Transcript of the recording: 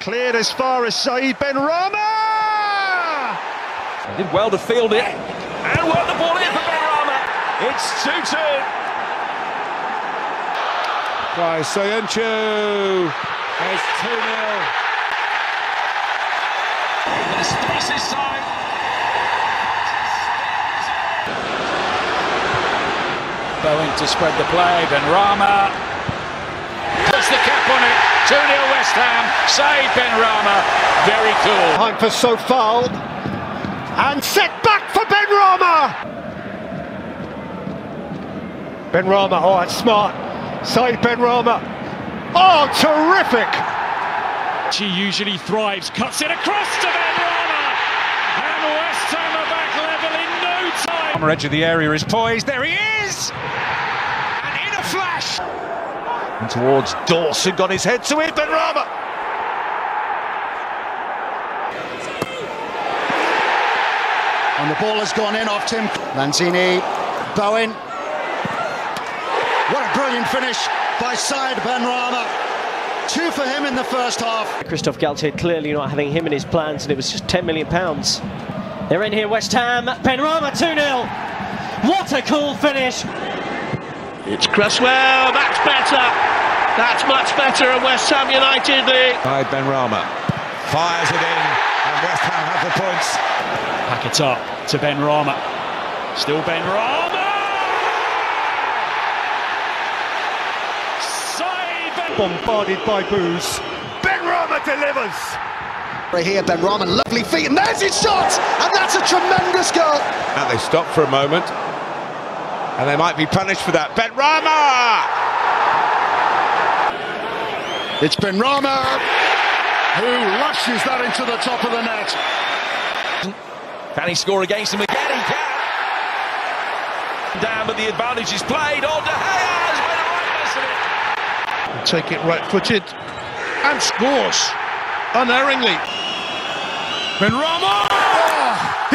Cleared as far as Saeed Ben Rama! Did well to field it and work the ball in for Benrahma. It's 2 2. By Soyuncu. There's 2 0. The space this time. Bowen to spread the play. Benrahma puts the cap on it. 2 0 West Ham. Saeed Ben Rama. Very cool. Time for Sofal. And set back for Benrahma! Ben Rama, oh, that's smart. Saïd Benrahma. Oh, terrific! She usually thrives. Cuts it across to Benrahma. And West Ham are back level in no time. Edge of the area is poised. There he is! And in a flash! And towards Dawson, got his head to it, Benrahma! And the ball has gone in off Tim Lanzini. Bowen. What a brilliant finish by Side Benrahma. Two for him in the first half. Christophe Galtier clearly not having him in his plans, and it was just 10 million pounds. They're in here, West Ham. Benrahma 2 0. What a cool finish! It's Cresswell, that's better. That's much better, and West Ham United lead. By Benrahma. Fires it in, and West Ham have the points. Pack it up to Benrahma. Still Ben Rama. Saïd Ben Bombarded by booze. Benrahma delivers! Right here, Benrahma, lovely feet, and there's his shot! And that's a tremendous goal! And they stop for a moment. And they might be punished for that. Benrahma! It's Benrahma who lashes that into the top of the net. Can he score against him again? He can. Down, but the advantage is played. Oh, De Gea has made a right mess of it. Take it right footed and scores unerringly. Benrahma! Oh!